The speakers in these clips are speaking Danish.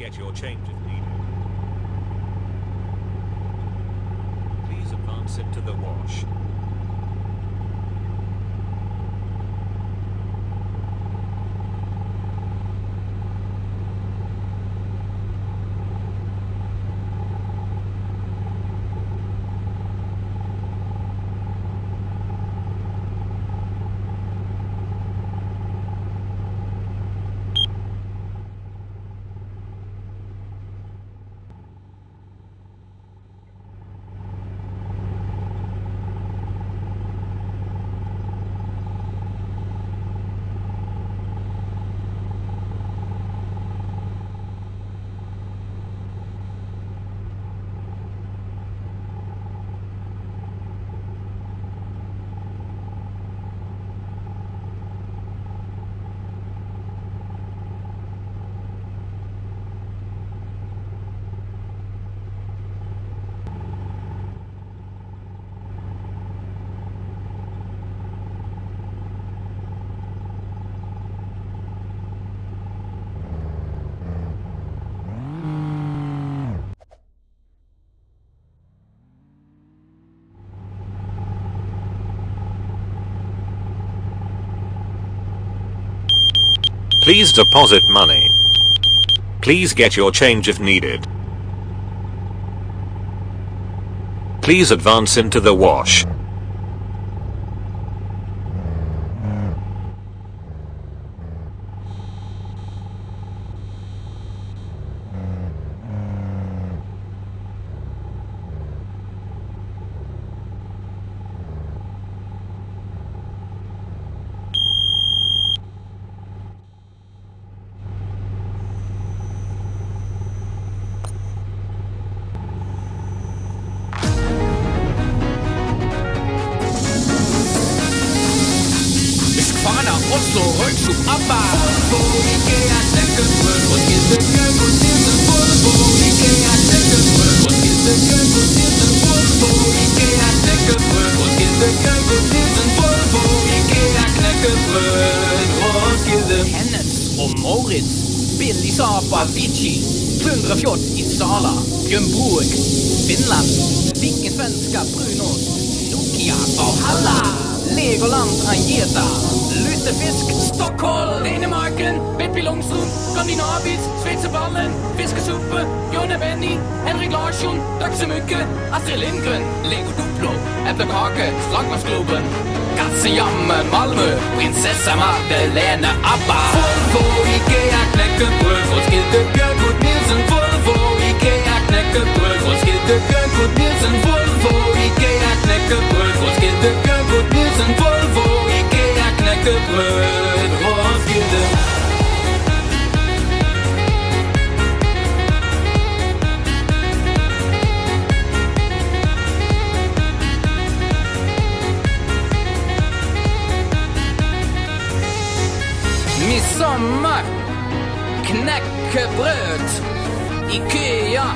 get your change if needed. Please advance it to the wash. Please deposit money. Please get your change if needed. Please advance into the wash. Moritz Billy Saab Avicii Plundrefjott i Sala Björn Finland Vilken svenska brunost Nokia Valhalla Legoland Angeta, Lutefisk Stockholm Danemarken Pippi Långstrump Skandinavis Schweizerballen Fiskesuppe Jonna Benny Henrik Larsson Tack så mycket Astrid Lindgren Lego Duplo Äppelkake, Slagmansklubben Katzenjammer Malmö Prinsessa Madeleine Abba. Volvo Ikea Midsommar Knäckebröd Ikea.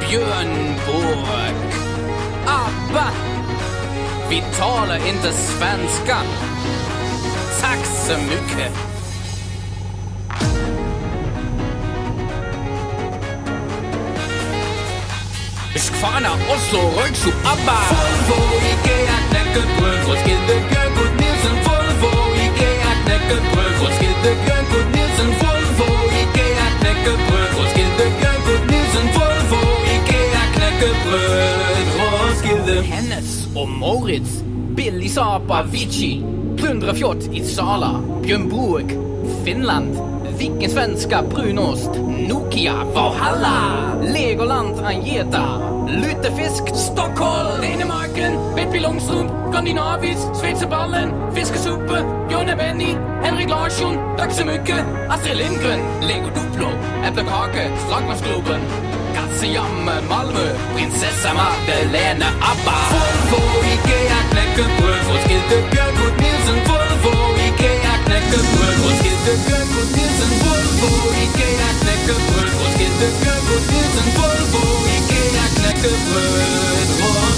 Björn Borg ABBA. Vi talar inte svenska. Tack så mycket. Skvarna, Oslo, Røgsup, Abba. Volvo, Ikea, knækkebrød Roskilde, Bjørnkut, Nielsen Volvo, Ikea, knækkebrød Roskilde, Nielsen Volvo, Ikea, knækkebrød Roskilde, Bjørnkut, Nielsen Volvo, Ikea, knækkebrød Roskilde. Hennes og Moritz Billy Saab Avicii Plundrefjott i Sala Bjørn Borg Finland. Vilken svenska brunost? Nokia Valhalla Legoland Angeta, Lutefisk Stockholm Danemarken Pippi Långstrump Skandinavis Schweizerballen Fiskesuppe Jonna Benny Henrik Larsson Tack så mycket Astrid Lindgren Lego Duplo Äppelkaka Slagmansklubben Kassiamme, Malmö Prinsessa Madeleine Abba. Volvo Ikea knäckebröd Roskilde Björnkort Nielsen Volvo. knekkebrød. in de keuken, dit een Volvo. Ikea knekkebrød. in de keuken, dit een Volvo. Ikea knekkebrød.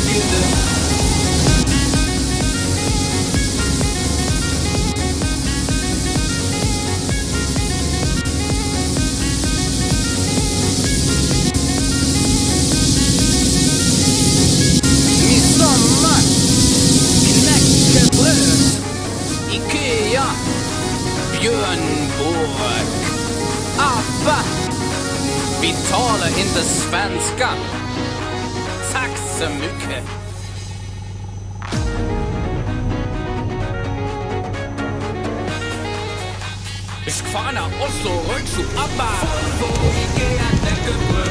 die Tolle in der svenska. Tack Mücke. Ich fahre nach Oslo, Röntgen, Abba. Von wo ich gehe, an der Geburt,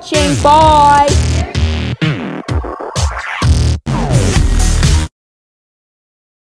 watching. Bye.